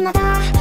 に